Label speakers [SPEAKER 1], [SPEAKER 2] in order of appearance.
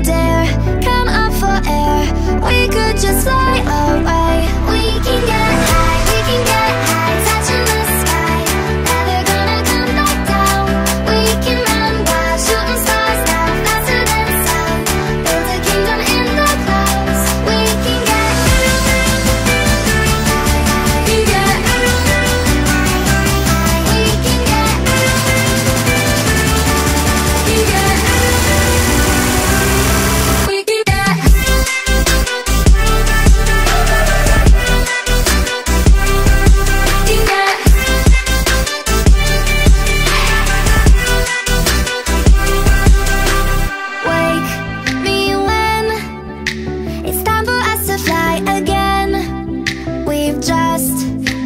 [SPEAKER 1] dare come up for air. We could just fly away. just